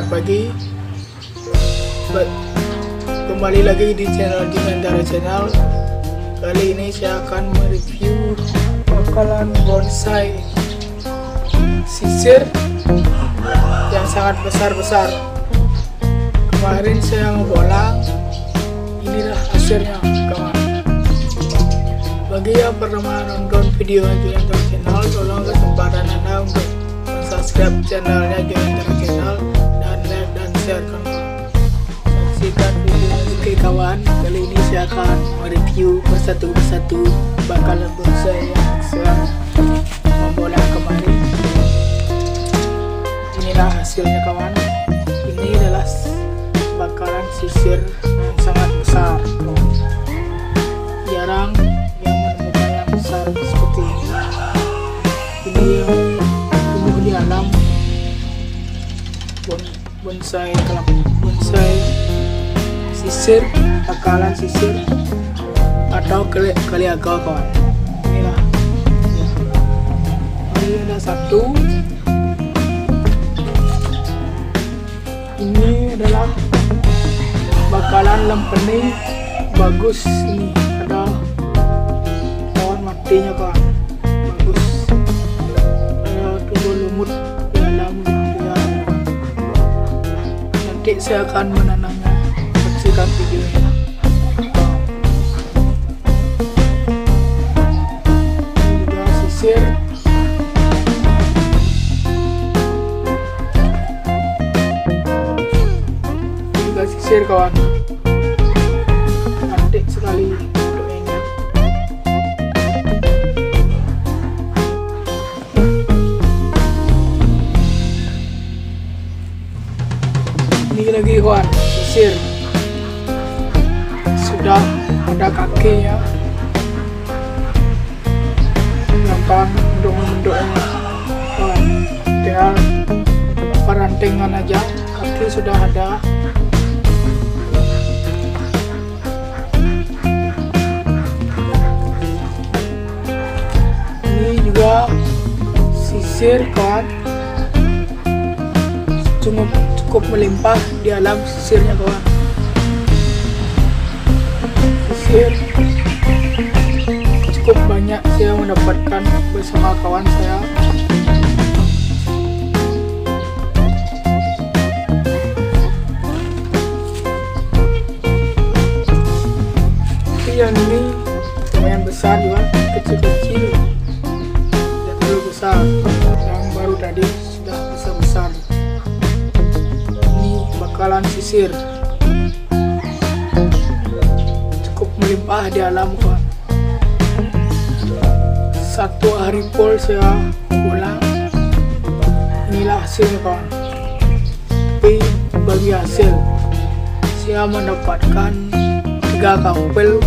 selamat pagi. Ba- Kembali lagi di channel Dimandara Channel. Kali ini saya akan mereview bakalan bonsai sisir yang sangat besar-besar. Kemarin saya ngebolang, inilah hasilnya kawan. Bagi yang pertama nonton video Dimandara Channel, tolong kesempatan anda untuk subscribe channelnya Joentara Channel kawan kali ini saya akan mereview persatu persatu bakalan bonsai yang saya membola kemarin inilah hasilnya kawan. Ini adalah bakalan sisir yang sangat besar jarang yang menemukan yang besar seperti ini. Ini yang tumbuh di alam. Bon, bonsai kelap bonsai sisir bakalan sisir atau kali kali agak kawan. Inilah ya. ini ada satu. Ini adalah bakalan lempeni bagus ini. Ada kawan matinya kawan. Bagus. Ada tumbuh lumut dalam dia nanti saya akan menanamnya saksikan videonya sisir ini juga sisir kawan cantik sekali bentuknya ini lagi kawan sisir sudah ada kakinya gampang untuk membentuknya kawan tinggal perantingan aja. Kaki sudah ada. Ini juga sisir kawan cuma cukup melimpah di alam sisirnya kawan sisir cukup banyak saya mendapatkan bersama kawan saya. Yang ini lumayan besar juga kecil-kecil tidak terlalu besar. Yang baru tadi sudah besar-besar. Ini bakalan sisir melimpah di alam kawan satu hari pol saya pulang. Inilah hasilnya kawan tapi bagi hasil. Saya mendapatkan tiga kampel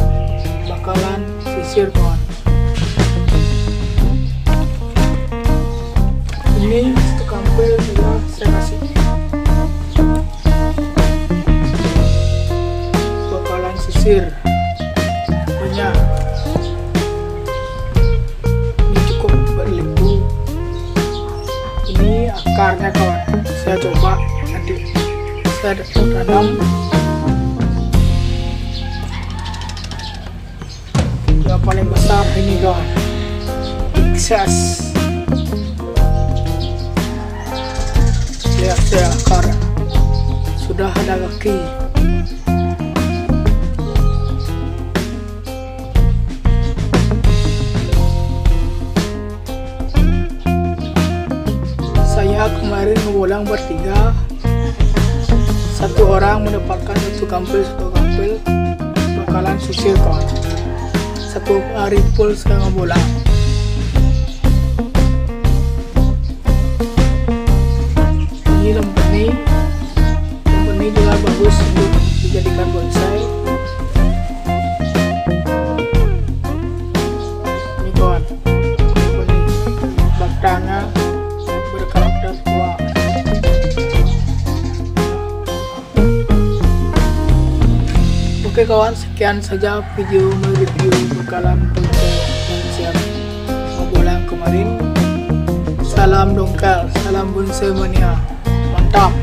bakalan sisir kawan ini satu kampel sudah saya kasih. Bakalan sisir banyak ini cukup berliku ini akarnya kawan saya coba nanti saya tanam yang paling besar ini kawan. Texas lihat saya akar. Sudah ada kaki saya kemarin mengulang bertiga satu orang mendapatkan satu kampil satu kampil. Bakalan sisir kawan satu hari full saya ngebulang Oke kawan, sekian saja video mereview bekalan siap yang kemarin. Salam dongkal, salam bonsai mania, mantap.